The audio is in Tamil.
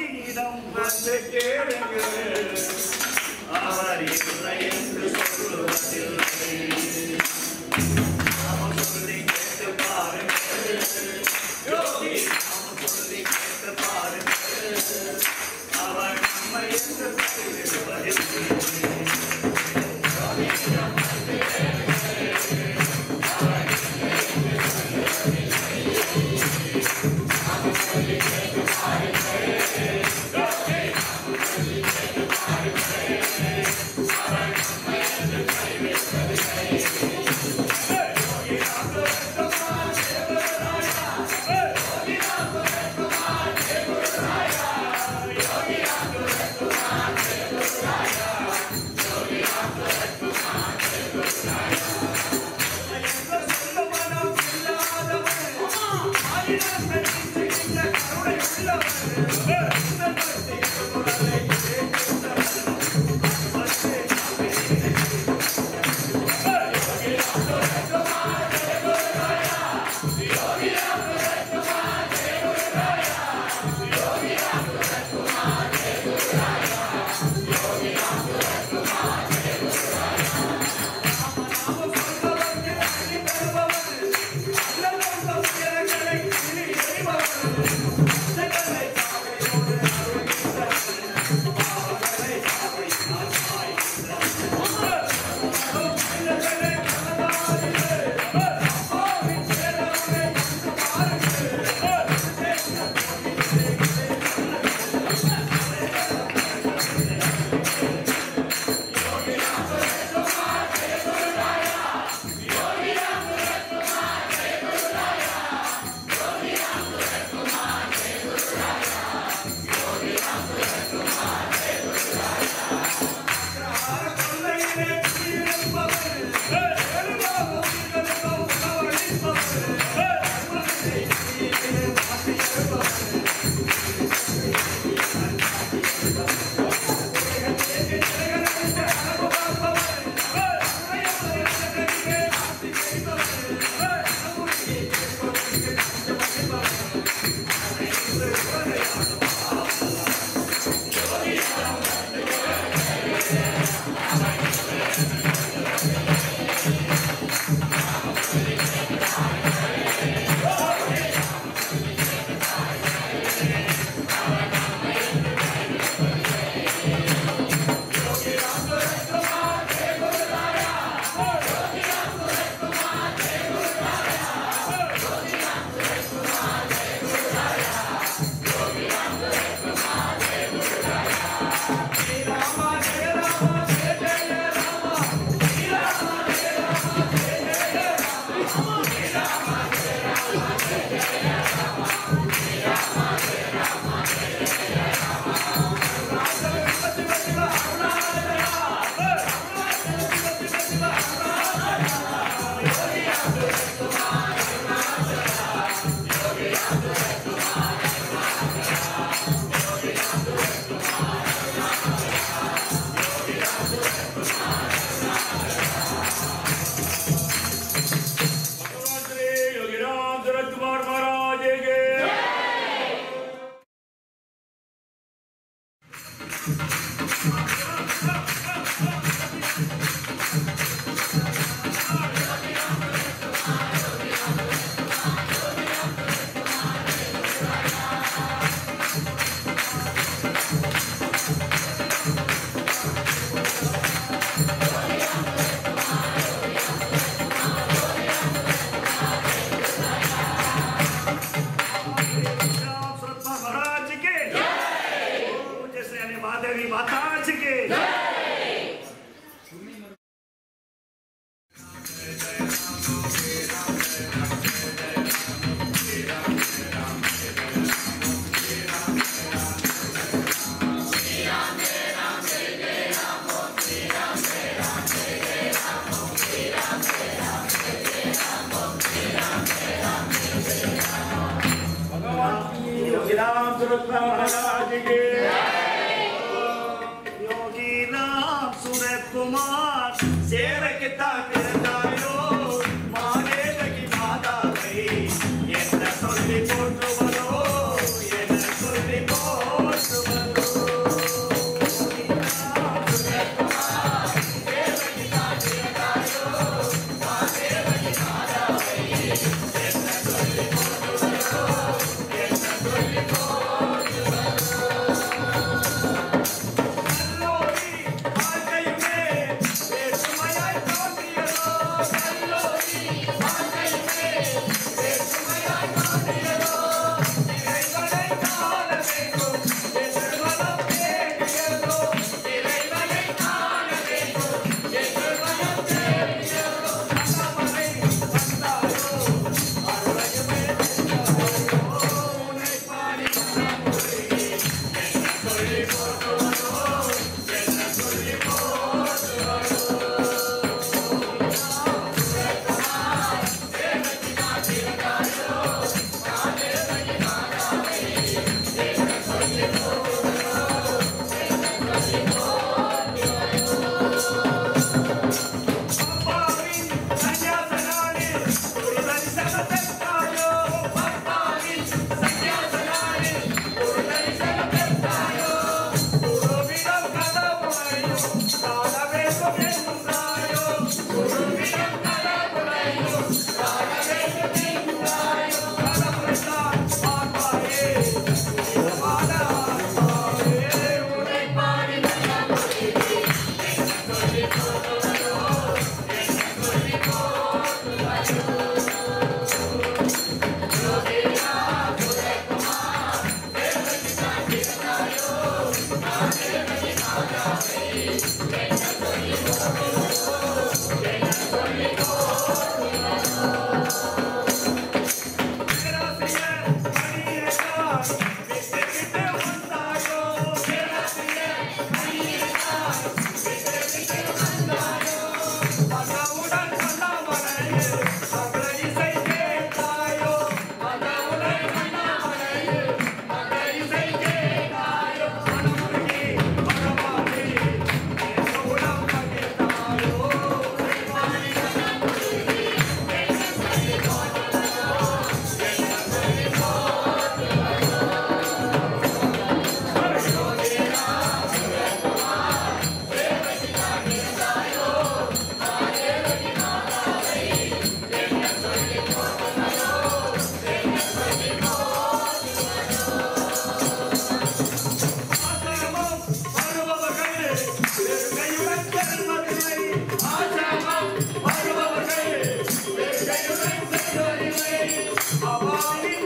கீதம் வந்து கேளுங்கள். அவர் இல்லை என்று சொல்லுவதில்லை அவன் சொல்லி கேட்டு பாருங்கள் சொல்லி கேட்டு பாருங்கள் அவர் நம்மை என்று Vamos lá. 好 吧